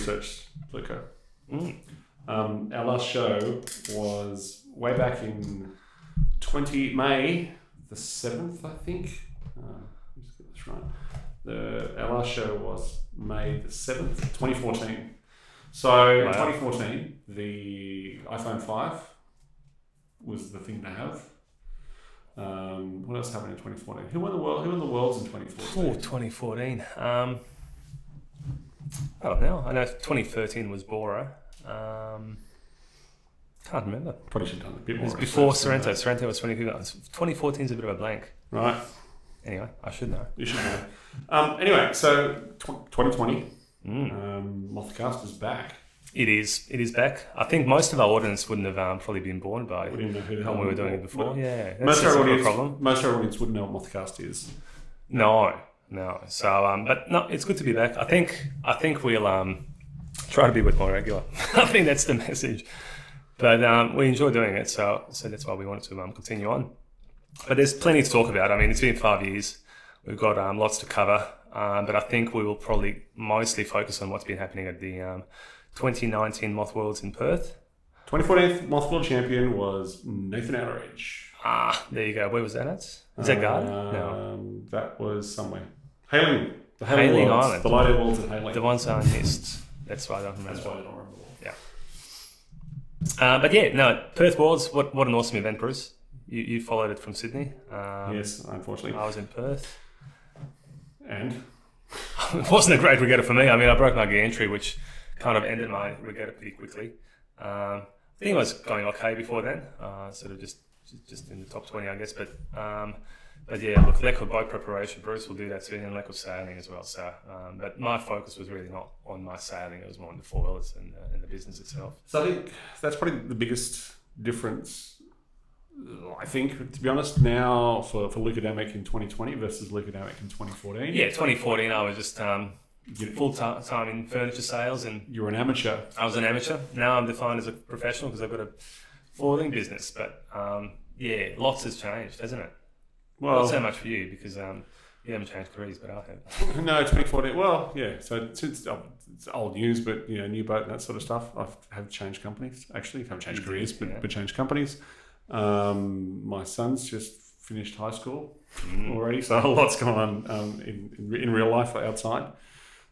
research. Mm. Um, our last show was way back in 20 May the 7th, I think. Uh, let me just get this right. The, our last show was May the 7th, 2014. So in 2014, the iPhone 5 was the thing to have. Um, what else happened in 2014? Who won the world? Who won the worlds in 2014? Oh, 2014. Um, I don't know. I know 2013 was Bora. Um, can't remember. Probably should have done a bit It more. was before Sorrento. Sorrento was 2015. 2014 is a bit of a blank. Right. Anyway, I should know. You should know. Um, anyway, so tw- 2020, Mm. um, Mothcast is back. It is. It is back. I think most of our audience wouldn't have um, probably been born by We didn't know who when we were doing it before. Yeah, that's Most our a audience, problem. most of our audience wouldn't know what Mothcast is. No, no. So, um, but no, it's good to be back. I think. I think we'll um, try to be with more regular. I think that's the message. But um, we enjoy doing it, so so that's why we wanted to um, continue on. But there's plenty to talk about. I mean, it's been five years. We've got um, lots to cover, um, but I think we will probably mostly focus on what's been happening at the um, 2019 Moth Worlds in Perth. 2014th Moth World Champion was Nathan Outteridge. Ah, there you go. Where was that at? Is that Garda? Um, No. That was somewhere. Hayling. The Hayling Worlds. Island. The Lido Worlds at Hailing. The ones I missed. That's why I don't remember. That's why I don't remember. Uh, but yeah, no, Perth Worlds, what, what an awesome event, Bruce. You, you followed it from Sydney. Um, yes, unfortunately. I was in Perth. And it wasn't a great regatta for me. I mean, I broke my gear entry, which kind of ended my regatta pretty quickly. Um, I think I was going okay before then, uh, sort of just just in the top 20, I guess. But um, but yeah, look, lack of boat preparation, Bruce will do that soon, and lack of sailing as well. So, um, but my focus was really not on my sailing; it was more on the foils and, uh, and the business itself. So I think that's probably the biggest difference. I think, to be honest, now for, for Damek in 2020 versus Damek in 2014. Yeah, 2014, I was just um, full ti- time in furniture sales, and you were an amateur. I was an amateur. Now I'm defined as a professional because I've got a foiling business. But um, yeah, lots has changed, hasn't it? Well, Not so much for you because um, you haven't changed careers, but I have. no, 2014. Well, yeah. So since oh, it's old news, but you know, new boat and that sort of stuff. I've have changed companies. Actually, haven't changed careers, but, Yeah. but changed companies. Um, my son's just finished high school Mm. already, so a lot's gone on um, in, in in real life outside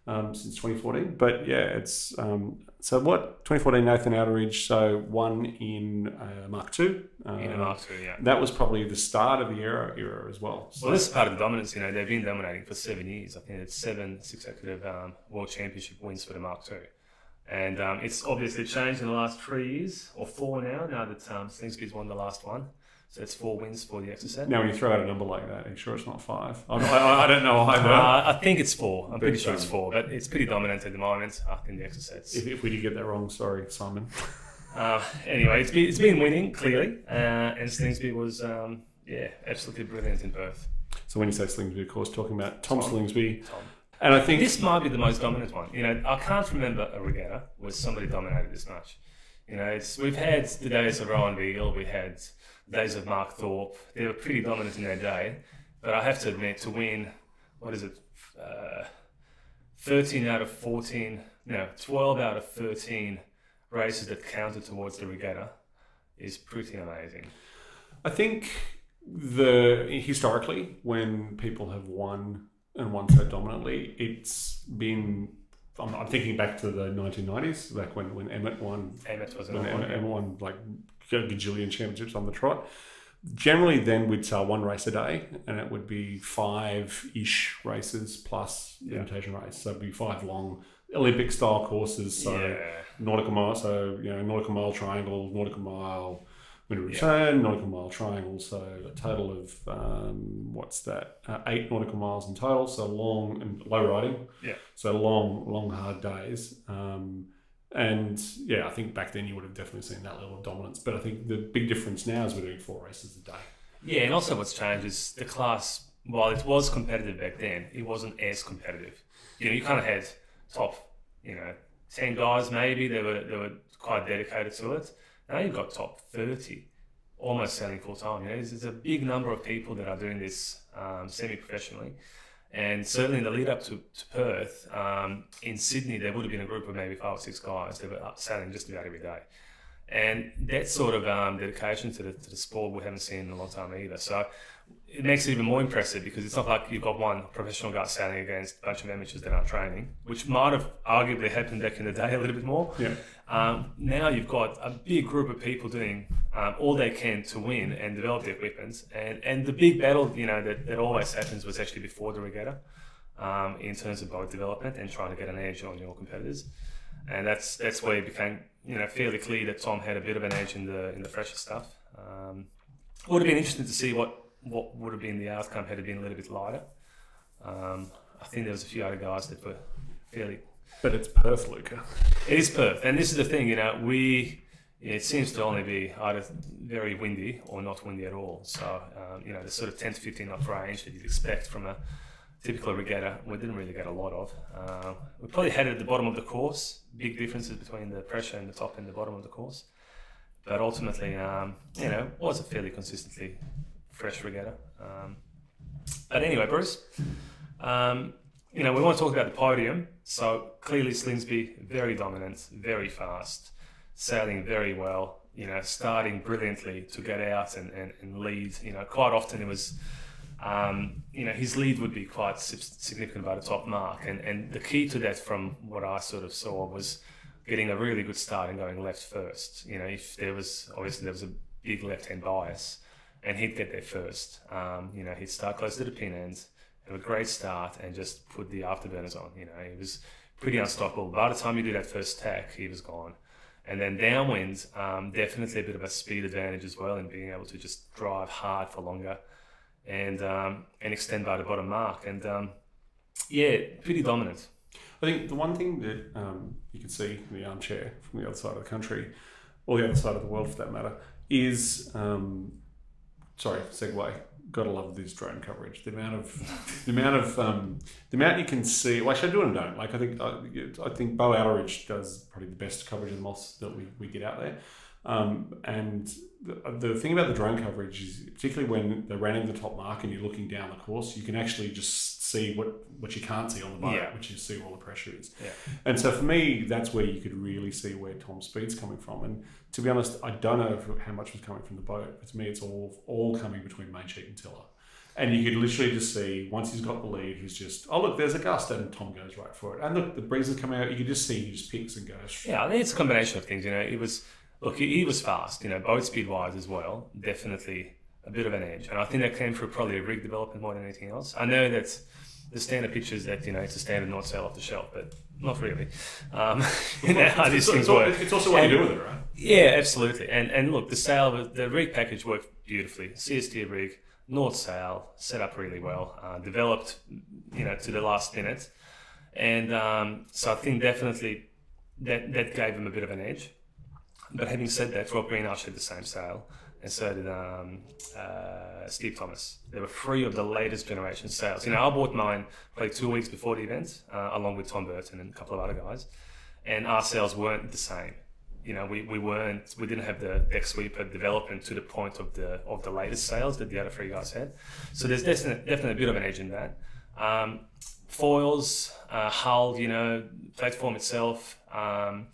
um, since 2014. But yeah, it's um, so what 2014 Nathan Outteridge. So one in uh, Mark Two. Uh, In Mark II, yeah. that was probably the start of the era era as well. So Well, this is part of the dominance. You know, they've been dominating for seven years. I think it's seven successive um, World Championship wins for the Mark II. And um, it's obviously changed in the last three years, or four now, now that um, Slingsby's won the last one. So it's four wins for the Exocet. Now, when you throw out a number like that, are you sure it's not five? I, I, I don't know either. Uh, I think it's four. I'm pretty But, sure it's um, four, but it's pretty dominant at the moment. I think the Exocets. if, if we did get that wrong, sorry, Simon. Uh, anyway, it's been, it's been winning clearly, uh, and Slingsby was um, yeah absolutely brilliant in Perth. So when you say Slingsby, of course, talking about Tom, Tom. Slingsby, Tom. and I think This might be the most dominant one. You know, I can't remember a regatta where somebody dominated this much. You know, it's we've had the days of Rohan Veal, we had the days of Mark Thorpe. They were pretty dominant in their day, but I have to admit, to win, what is it, uh, thirteen out of fourteen, no, twelve out of thirteen races that counted towards the regatta is pretty amazing. I think the historically when people have won and won so dominantly, it's been. I'm, I'm thinking back to the 1990s, back when when Emmett won Emmett was when one. Emmett, Emmett won like a gajillion championships on the trot. Generally, then we'd sell one race a day, and it would be five-ish races plus the Yeah. invitation race. So it'd be five long Olympic style courses. So yeah. nautical mile, so you know nautical mile triangle, nautical mile win and Yeah. return, nautical mile triangle. So a total of um, what's that? Uh, eight nautical miles in total. So long and low riding. Yeah. So long, long hard days. Um, and yeah, I think back then you would have definitely seen that level of dominance. But I think the big difference now is we're doing four races a day. Yeah, and also what's changed is the class. While it was competitive back then, it wasn't as competitive. You know, you kind of had top, you know, ten guys maybe. They were they were quite dedicated to it. Now you've got top thirty, almost selling full time. You know, there's, a big number of people that are doing this um, semi-professionally, And certainly in the lead up to, to Perth, um, in Sydney, there would have been a group of maybe five or six guys that were selling just about every day. And that sort of um, dedication to the, to the sport we haven't seen in a long time either. So it makes it even more impressive because it's not like you've got one professional guy standing against a bunch of amateurs that aren't training, which might have arguably happened back in the day a little bit more. Yeah. Um, now you've got a big group of people doing um, all they can to win and develop their weapons. And, and the big battle, you know, that, that always happens was actually before the regatta um, in terms of boat development and trying to get an edge on your competitors. And that's that's where it became, you know, fairly clear that Tom had a bit of an edge in the in the fresher stuff. Um, it would have been interesting to see what, what would have been the outcome had it been a little bit lighter. Um, I think there was a few other guys that were fairly But it's Perth, Luca. it is Perth, and this is the thing, you know, we it seems to only be either very windy or not windy at all. So, um, you know, the sort of 10 to 15 knot range that you'd expect from a typical regatta, we didn't really get a lot of. Um, we probably had it at the bottom of the course, big differences between the pressure and the top and the bottom of the course. But ultimately, um, you know, it was a fairly consistently fresh regatta. Um, but anyway, Bruce, um, you know, we want to talk about the podium. So clearly, Slingsby very dominant, very fast, sailing very well. You know, starting brilliantly to get out and, and, and lead. You know, quite often it was, um, you know, his lead would be quite significant by the top mark. And and the key to that, from what I sort of saw, was getting a really good start and going left first. You know, if there was obviously there was a big left hand bias, and he'd get there first. Um, you know, he'd start close to the pin end have a great start and just put the afterburners on. You know, he was pretty unstoppable. By the time you do that first tack, he was gone. And then downwind, um, definitely a bit of a speed advantage as well in being able to just drive hard for longer and um, and extend by the bottom mark. And um, yeah, pretty dominant. I think the one thing that um, you can see in the armchair from the other side of the country, or the other side of the world for that matter, is um, sorry, segue. Gotta love this drone coverage. The amount of the amount of um, the amount you can see. Well, actually, I do and don't. Like I think I, I think Bo Outteridge does probably the best coverage of the moth that we, we get out there. Um, and the, the thing about the drone coverage is, particularly when they're running the top mark and you're looking down the course, you can actually just see what, what you can't see on the boat, Yeah. which is see all the pressure is. Yeah. And so for me, that's where you could really see where Tom's speed's coming from. And to be honest, I don't know if- how much was coming from the boat, but to me, it's all all coming between main sheet and tiller. And you could literally just see once he's got the lead, he's just oh look, there's a gust, and Tom goes right for it. And look, the breeze is coming out. You could just see he just picks and goes. Yeah, I think it's a combination of things. You know, it was look, he, he was fast. You know, boat speed wise as well. Definitely a bit of an edge, and I think that came through probably a rig development more than anything else. I know that the standard pictures that you know it's a standard North Sail off the shelf, but not really. Um, you know how these it's, things work. it's also what And- you do with it, right? Yeah, absolutely. And and look, the sail, the rig package worked beautifully. CST rig, North sail, set up really well, uh, developed, you know, to the last minute, and um, so I think definitely that that gave him a bit of an edge. But having said that, Rob Greenhalgh had the same sail, and so did um, uh, Steve Thomas. There were three of the latest generation sails. You know, I bought mine probably two weeks before the event, uh, along with Tom Burton and a couple of other guys, and our sails weren't the same you know, we, we weren't, we didn't have the deck sweeper development to the point of the of the latest sails that the other three guys had. So there's definitely definitely a bit of an edge in that. Um, foils, uh, hull, you know, platform itself. Um,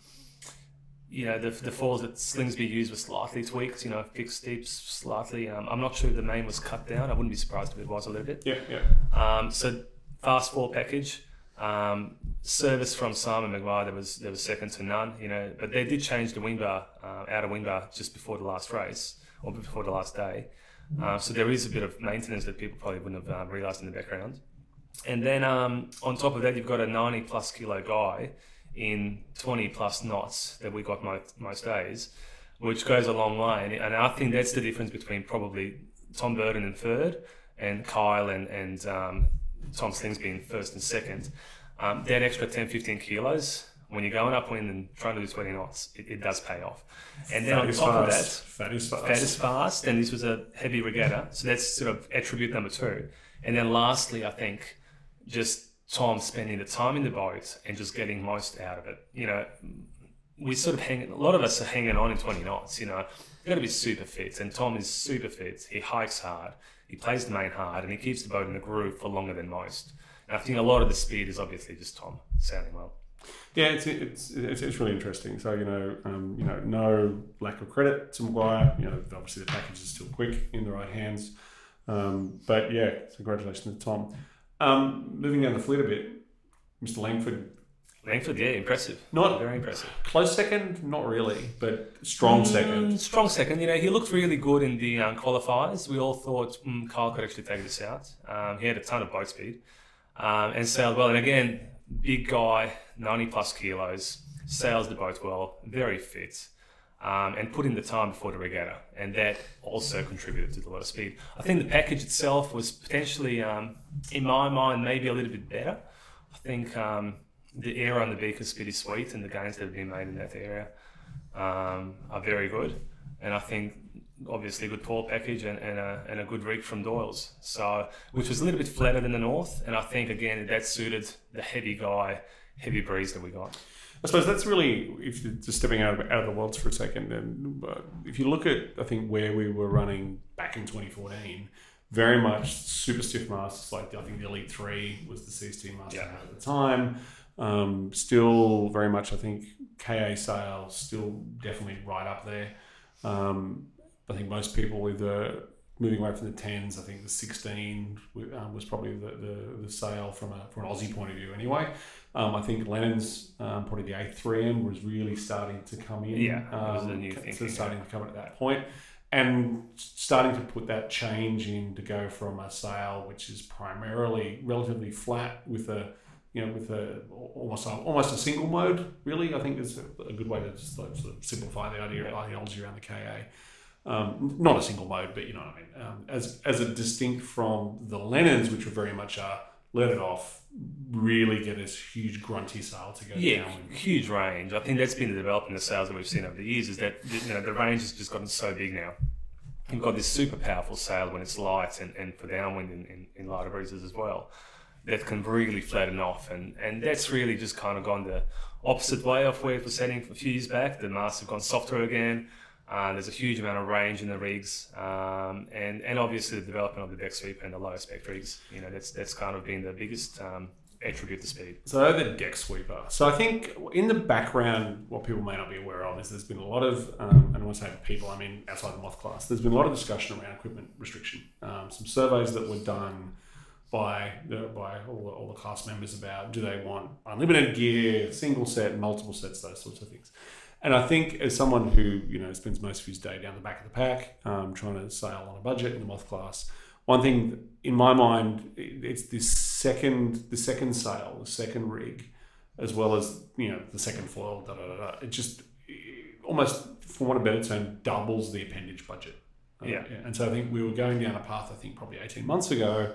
you know, the, the foils that Slingsby used were slightly tweaked, you know, fixed steeps slightly. Um, I'm not sure if the main was cut down. I wouldn't be surprised if it was a little bit. Yeah, yeah. Um, so fast four package. Um, service from Simon Maguire there was there was second to none, you know. But they did change the wing bar, uh, outer wing bar, just before the last race or before the last day. Uh, so there is a bit of maintenance that people probably wouldn't have uh, realised in the background. And then um, on top of that, you've got a 90 plus kilo guy in 20 plus knots that we got most, most days, which goes a long way. And, and I think that's the difference between probably Tom Burton in third and Kyle and, and um, Tom Slingsby in first and second. Um, that extra 10, 15 kilos, when you're going upwind and trying to do 20 knots, it, it does pay off. And then Fat on top of that, fast. Fat is fast. Fat is fast, and this was a heavy regatta. So that's sort of attribute number two. And then lastly, I think just Tom spending the time in the boat and just getting most out of it. You know, we sort of hang, a lot of us are hanging on in 20 knots, you know. You've got to be super fit, and Tom is super fit. He hikes hard, he plays the main hard, and he keeps the boat in the groove for longer than most. And I think a lot of the speed is obviously just Tom sounding well. Yeah, it's it's it's, it's really interesting. So you know, um, you know, no lack of credit to Maguire. You know, obviously the package is still quick in the right hands. Um, but yeah, congratulations to Tom. Um, moving down the fleet a bit, Mr. Langford. Langford, yeah, impressive. Not very impressive. Close second, not really, but strong Mm, second. strong second. You know, he looked really good in the um, qualifiers. We all thought mm, Kyle could actually take this out. Um, he had a ton of boat speed um, and sailed well. And again, big guy, 90 plus kilos, sails the boat well, very fit, um, and put in the time before the regatta. And that also contributed to the lot of speed. I think the package itself was potentially, um, in my mind, maybe a little bit better. I think um, the air on the beak is pretty sweet, and the gains that have been made in that area um, are very good. And I think obviously a good tall package and, and, a, and a good rig from Doyle's. So, which was a little bit flatter than the north. And I think again that suited the heavy guy, heavy breeze that we got. I suppose that's really, if you're just stepping out of, out of the worlds for a second, and uh, if you look at, I think, where we were running back in 2014, very much super stiff masters, like I think the Elite 3 was the CST master Yeah. at the time. Um, still very much, I think, KA sails still definitely right up there. Um, I think most people with the moving away from the 10s, I think the 16 um, was probably the, the, the sail from, a, from an Aussie point of view anyway. Um, I think Lennon's um, probably the A3M was really starting to come in. Yeah, it was the um, new so thinking, starting to come in at that point, and starting to put that change in to go from a sail which is primarily relatively flat with a you know with a almost a, almost a single mode. Really, I think is a, good way to just like, sort of simplify the idea of ideology around the KA. Um, not a single mode, but you know what I mean. Um, as as a distinct from the Lennons, which were very much a let it off, really get this huge grunty sail to go Yeah, down. huge range. I think that's been the development of sails that we've seen over the years. Is that you know the range has just gotten so big now. You've got this super powerful sail when it's light and, and for downwind in, in, in lighter breezes as well. That can really flatten off, and, and that's really just kind of gone the opposite way of where it was heading a few years back. The masts have gone softer again. Uh, there's a huge amount of range in the rigs, um, and and obviously the development of the deck sweep and the lower spec rigs. You know that's that's kind of been the biggest um, attribute to speed. So the deck sweeper. So I think in the background, what people may not be aware of is there's been a lot of, um, and when I say people, I mean outside the moth class. There's been a lot of discussion around equipment restriction. Um, some surveys that were done by the, by all the, all the class members about do they want unlimited gear, single set, multiple sets, those sorts of things. And I think as someone who you know spends most of his day down the back of the pack, um, trying to sail on a budget in the moth class, one thing in my mind it- it's this second the second sail, the second rig, as well as you know the second foil. Da, da, da, da. It just it almost, for want of a better term, doubles the appendage budget. Uh, Yeah. And so I think we were going down a path. I think probably eighteen months ago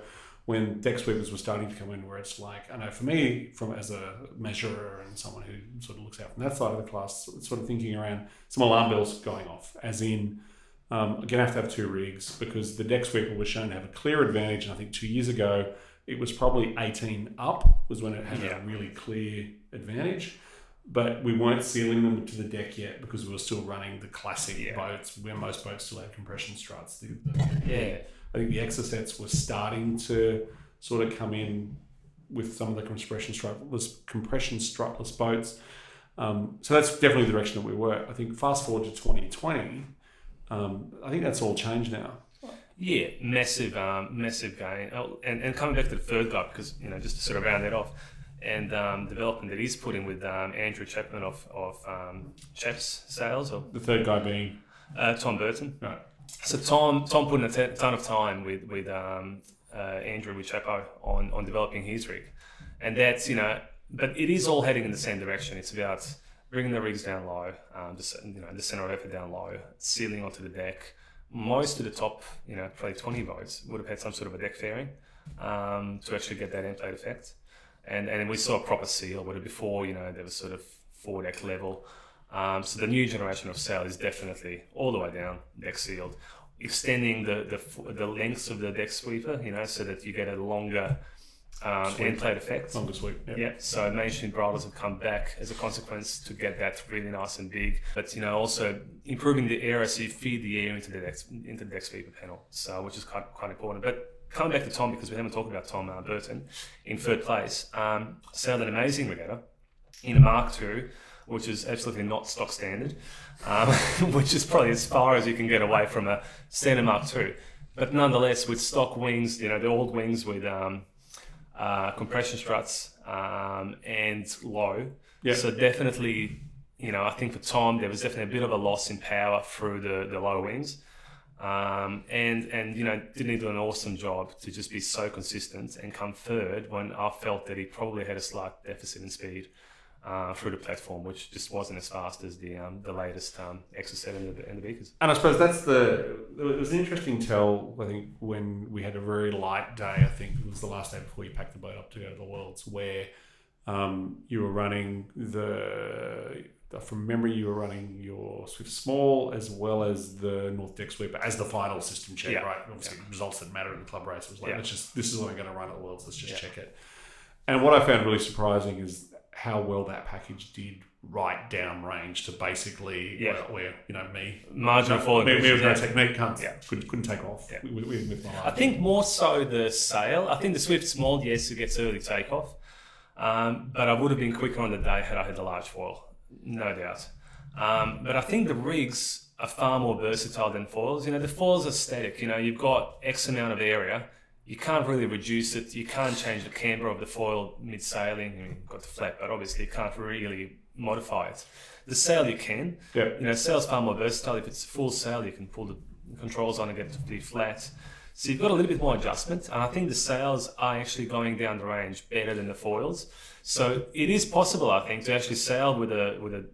when deck sweepers were starting to come in, where it's like, I know for me, from as a measurer and someone who sort of looks out from that side of the class, sort of thinking around some alarm bells going off, as in, um, I'm gonna have to have two rigs because the deck sweeper was shown to have a clear advantage, and I think two years ago it was probably 18 up was when it had Yeah. a really clear advantage. But we weren't sealing them to the deck yet because we were still running the classic Yeah. boats where most boats still had compression struts. The, the, Yeah. I think the Exocets were starting to sort of come in with some of the compression strutless compression strutless boats. Um, so that's definitely the direction that we were. I think fast forward to 2020, um, I think that's all changed now. Yeah, massive, um, massive gain. Oh, and, and coming back to the third guy, because, you know, just to sort of round that off, and um, development that he's put in with um, Andrew Chapman of, of um, Chaps Sails, or The third guy being uh, Tom Burton. right. So Tom, Tom put in a t- ton of time with, with um, uh, Andrew with Chapo on, on developing his rig. And that's, you know, but it is all heading in the same direction. It's about bringing the rigs down low, um, c- you know, the center of effort down low, sealing onto the deck. Most of the top, you know, probably 20 boats would have had some sort of a deck fairing um, to actually get that end plate effect. And, and we saw a proper seal, where before, you know, there was sort of four deck level. Um, so the new generation of sail is definitely all the way down, deck sealed, extending the, the the lengths of the deck sweeper, you know, so that you get a longer um, end plate effect. Longer sweep. Yeah. Yeah, so mainsheet bridles have come back as a consequence to get that really nice and big. But you know, also improving the air as you feed the air into the deck, into the deck sweeper panel, so which is quite quite important. But coming back to Tom because we haven't talked about Tom uh, Burton in third place. Um, sailed an amazing regatta in a Mark II, which is absolutely not stock standard, um, which is probably as far as you can get away from a standard Mark II. But nonetheless, with stock wings, you know, the old wings with um, uh, compression struts um, and low. Yeah. So definitely, you know, I think for Tom, there was definitely a bit of a loss in power through the, the low wings. Um, and and you know didn't he do an awesome job to just be so consistent and come third when I felt that he probably had a slight deficit in speed uh, through the platform, which just wasn't as fast as the um, the latest um, Exo and the, and the Biekers. And I suppose that's the. It was an interesting tell. I think when we had a very light day. I think it was the last day before you packed the boat up to go to the Worlds, where um, you were running the. From memory, you were running your Swift Small as well as the North Deck Sweeper as the final system check, Yeah. right? Obviously, results that matter in the club race. It was like, Yeah. let's just this is what I'm going to run at the Worlds. Let's just Yeah. check it. And what I found really surprising is how well that package did right down range to basically Yeah. where, where you know me Marginal no, fall me, me with no yeah. technique can't Yeah. couldn't, couldn't take off Yeah. with, with, with my life. I think more so the sail. I think the Swift Small, yes, it gets early takeoff. Um, but I would have been quicker on the day had I had the large foil, no doubt. Um, but I think the rigs are far more versatile than foils. You know, the foils are static. You know, you've got X amount of area. You can't really reduce it. You can't change the camber of the foil mid sailing. You've got the flap, but obviously you can't really modify it. The sail you can. Yeah. You know, sail's far more versatile. If it's a full sail, you can pull the controls on and get it to be flat. So you've got a little bit more adjustment, and I think the sails are actually going down the range better than the foils. So it is possible, I think, to actually sail with a with a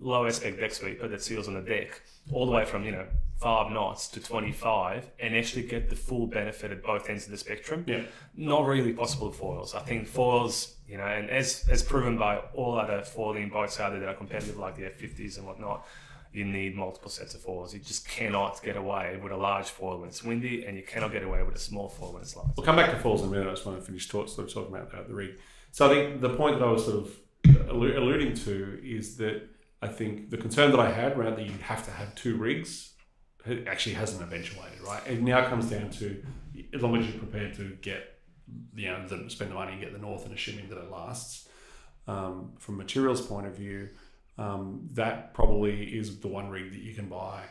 low aspect deck sweeper that seals on the deck all the way from you know five knots to 25 and actually get the full benefit at both ends of the spectrum Yeah. not really possible with foils i think foils you know and as as proven by all other foiling boats out there that are competitive like the f50s and whatnot you need multiple sets of foils you just cannot get away with a large foil when it's windy and you cannot get away with a small foil when it's light We'll come back to foils in a minute. I just want to finish talk, sort of talking about the, the rig. So I think the point that I was sort of alluding to is that I think the concern that I had around that you'd have to have two rigs it actually hasn't eventuated, right? It now comes down to as long as you're prepared to get, you know, the, spend the money and get the north and assuming that it lasts. Um, from materials point of view, um, that probably is the one rig that you can buy.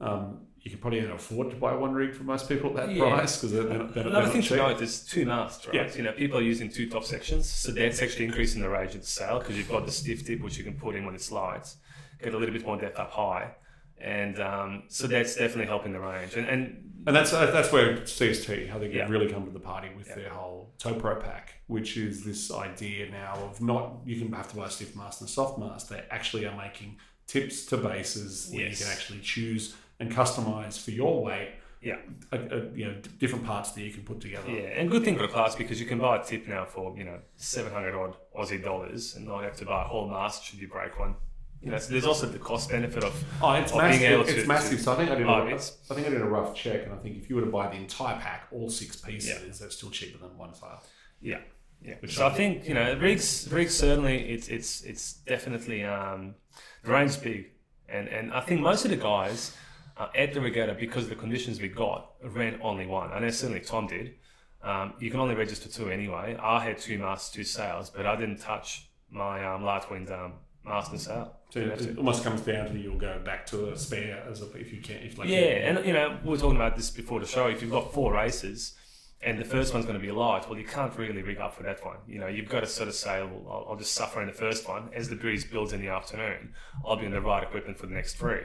Um, you can probably afford to buy one rig for most people at that Yeah. price because they're, they're, they're, Another not thing to note, there's two masts, right? Yeah. You know, people are using two top sections, so that's actually increasing the range of the sail because you've got the stiff tip which you can put in when it slides, get a little bit more depth up high, and um, so that's definitely helping the range. And, and And that's uh, that's where CST, how they Yeah. really come to the party with Yeah. their whole ToPro pack, which is this idea now of not you can have to buy a stiff mask and a soft mask. They actually are making tips to bases where Yes. you can actually choose and customize for your weight. Yeah. a, a, you know, d- different parts that you can put together. yeah, and good thing for the class because you can buy a tip now for you know 700 odd Aussie dollars and not have to buy a whole mask should you break one. You know, so there's also the cost benefit of Oh, it's Of being massive. able it's to- massive. to so I think I did. buy A, I bits. think I did a rough check, and I think if you were to buy the entire pack, all six pieces, that's still cheaper than one file. Yeah, yeah. Which so I think you know rigs, rigs certainly it's it's it's definitely um, the range big, and and I think most of the guys uh, at the regatta because of the conditions we got ran only one. I know certainly Tom did. Um, you can only register two anyway. I had two masts, two sails, but I didn't touch my um, large wind um, mast and sail. So it almost comes down to you'll go back to a spare as a, if you can. If like Yeah, and you know, we were talking about this before the show. If you've got four races and the first one's going to be light, well, you can't really rig up for that one. You know, you've got to sort of say, well, I'll, I'll just suffer in the first one. As the breeze builds in the afternoon, I'll be in the right equipment for the next three.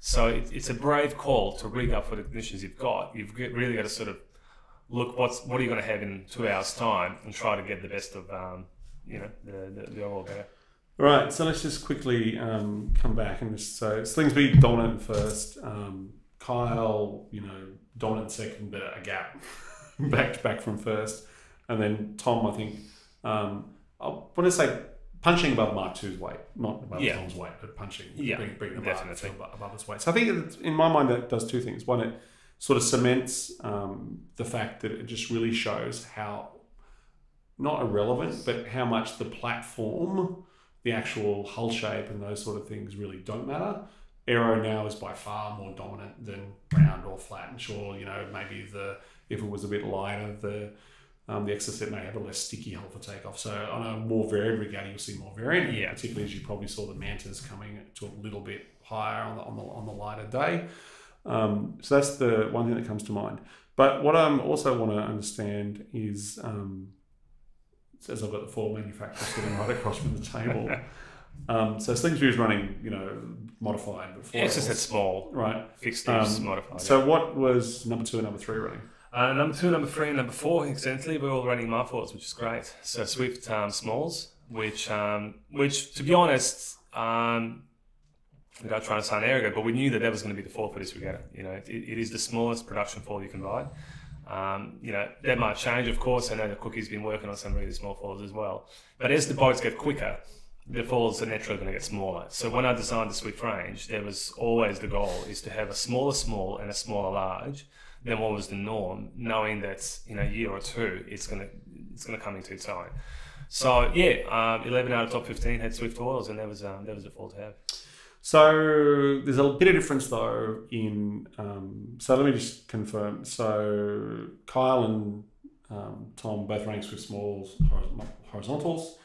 So it, it's a brave call to rig up for the conditions you've got. You've really got to sort of look what's what are you going to have in two hours' time and try to get the best of um, you know the, the, the overall better. Right, so let's just quickly um, come back and just so Slingsby dominant first, um, Kyle, you know, dominant second, but a gap back to back from first, and then Tom, I think, um, I want to say punching above Mark II's weight, not above Yeah. Tom's weight, but punching, Yeah, bring, bring the definitely. above, above his weight. So I think in my mind that does two things. One, it sort of cements um, the fact that it just really shows how not irrelevant, but how much the platform, the actual hull shape, and those sort of things really don't matter. Aero now is by far more dominant than round or flat. And sure, you know, maybe the if it was a bit lighter, the um, the Exocet may have a less sticky hull for takeoff. So on a more varied regatta, you'll see more variant. Yeah. Particularly as you probably saw the Mantas coming to a little bit higher on the on the, on the lighter day. Um, so that's the one thing that comes to mind. But what I also want to understand is, um, as I've got the four manufacturers sitting right across from the table. Um, so Slingsby is running, you know, modified, Before Yeah, it's just that small, right. fixed Um, modified. So what was number two and number three running? Uh, number two, number three, and number four, incidentally, we're all running Marfords, which is great. So Swift um, Smalls, which, um, which to be honest, um, without trying to sound arrogant, but we knew that that was going to be the foil for this regatta. You know, it, it is the smallest production foil you can buy. Um, you know, that might change, of course. I know the Cookie's been working on some really small foils as well. But as the boats get quicker, the foils are naturally going to get smaller. So when I designed the Swift range, there was always the goal is to have a smaller small and a smaller large than what was the norm, knowing that in a year or two it's gonna it's gonna come into its own. So yeah, um, eleven out of top fifteen had Swift oils, and that was um, that was a foil to have. So there's a bit of difference though in. Um, so let me just confirm. So Kyle and um, Tom both running with Smalls horizontals.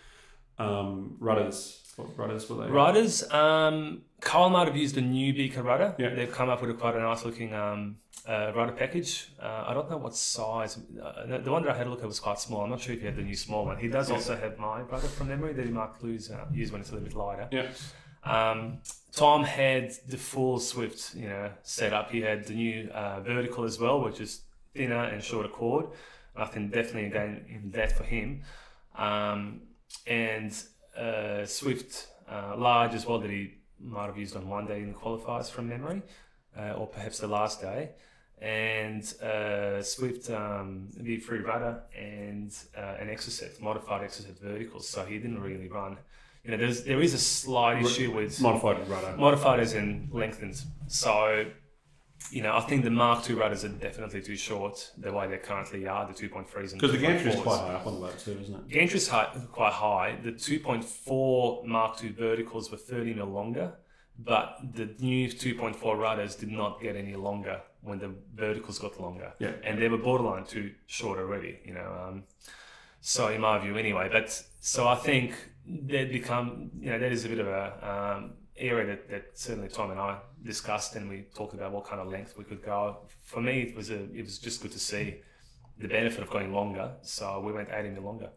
Um, rudders. What rudders were they? Rudders, um, Kyle might have used a new Bieker rudder. Yeah. They've come up with a quite a nice looking um, uh, rudder package. Uh, I don't know what size. Uh, the, the one that I had a look at was quite small. I'm not sure if he had the new small one. He does also have my rudder from memory that he might lose, uh, use when it's a little bit lighter. Yeah. Um, Tom had the full Swift, you know, setup. He had the new uh, vertical as well, which is thinner and shorter cord. I think definitely again in that for him. Um, and uh, Swift uh, large as well that he might have used on one day in the qualifiers from memory, uh, or perhaps the last day. And uh, Swift um, V3 rudder and uh, an Exocet, modified Exocet verticals. So he didn't really run. You know, there's there is a slight issue with Modified rudder. modified as in lengthened. So, you know, I think the Mark II rudders are definitely too short the way they currently are, the 2.3s and Because the gantry is quite high up on the boat too, isn't it? Gantry's high, quite high. The 2.4 Mark II verticals were 30 mil longer, but the new 2.4 rudders did not get any longer when the verticals got longer. Yeah. And they were borderline too short already, you know. Um, so in my view, anyway. But so I think that become, you know, that is a bit of a um, area that, that certainly Tom and I discussed, and we talked about what kind of length we could go. For me, it was a, it was just good to see the benefit of going longer. So we went 80 mil longer.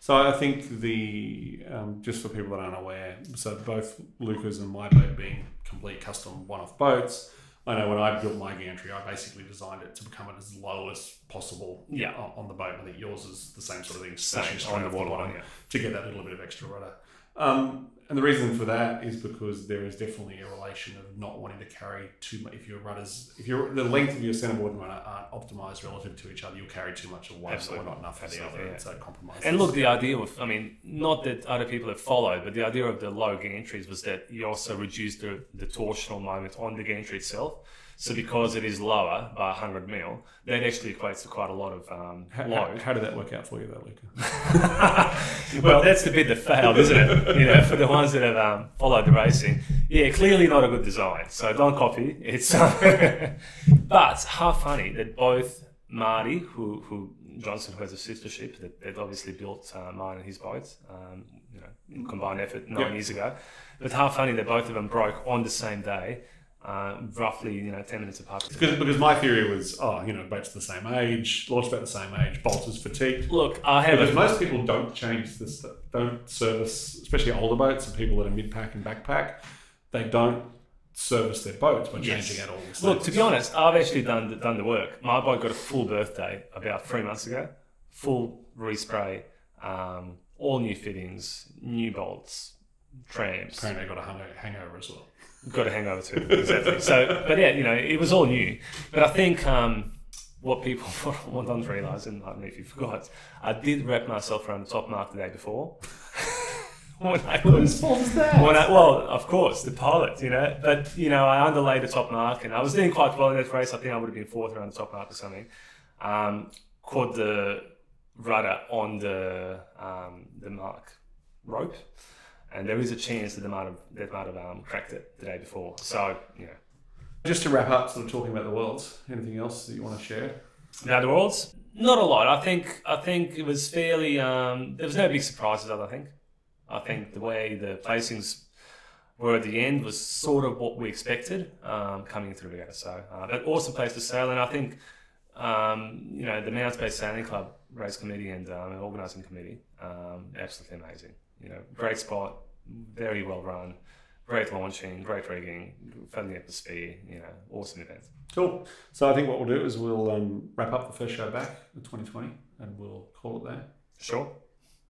So I think the um, just for people that aren't aware, so both Lucas and my boat being complete custom one-off boats. I know when I built my gantry, I basically designed it to become it as low as possible Yeah. on, the boat. I think yours is the same sort of thing, Same, on the off the waterline, bottom yeah. to get that little bit of extra rudder. Um, and the reason for that is because there is definitely a relation of not wanting to carry too much. If your rudders, if your the length of your centerboard and rudder aren't optimized relative to each other, you'll carry too much of one Absolutely. or not enough of the other, yeah. and so compromise. And look, the idea of, I mean, not that other people have followed, but the idea of the low gain gantries was that you also reduce the, the torsional moment on the gantry itself. So because it is lower by 100 mil, that actually equates to quite a lot of um, How, how, load. how did that work out for you, though, Luca? well, that's the bit that failed, isn't it? You know, for the ones that have um, followed the racing. Yeah, clearly not a good design. So don't copy. It's but how funny that both Marty, who who Johnson, who has a sister ship that, that obviously built uh, mine and his boat, um, you know, combined effort nine Yeah. years ago. But how funny that both of them broke on the same day, uh, roughly you know ten minutes apart. Because, because my theory was, oh, you know, boats the same age, launch about the same age, bolters fatigued. Look, I have Because most people don't change this, don't service, especially older boats and people that are mid pack and backpack, they don't service their boats by Yes. changing out all this. Look, to be honest, I've actually done the, done the work. My boat got a full birthday about three months ago, full respray, um, all new fittings, new bolts, trams. apparently I got a hangover as well. Got a hangover too, exactly. So, but yeah, you know, it was all new. But I think um, what people what don't realise, and I don't know if you forgot, I did wrap myself around the top mark the day before. when I was fault is that? when I, well, of course, the pilot, you know, but you know, I underlaid the top mark, and I was doing quite well in that race. I think I would have been fourth around the top mark or something. Um, caught the rudder on the um, the mark rope, and there is a chance that they might have that might have um, cracked it the day before. So you know, Just to wrap up, sort of talking about the worlds, anything else that you want to share? Now the Worlds, not a lot. I think I think it was fairly. Um, there was no big surprises. I think. I think the way the placings were at the end was sort of what we expected um, coming through together. So, uh, but awesome place to sail, and I think um, you know the Mounts Bay Sailing Club race committee and um, organising committee, um, absolutely amazing. You know, great spot, very well run, great launching, great rigging, filling up the speed. You know, awesome event. Cool. So I think what we'll do is we'll um, wrap up the first show back in 2020 and we'll call it there. Sure.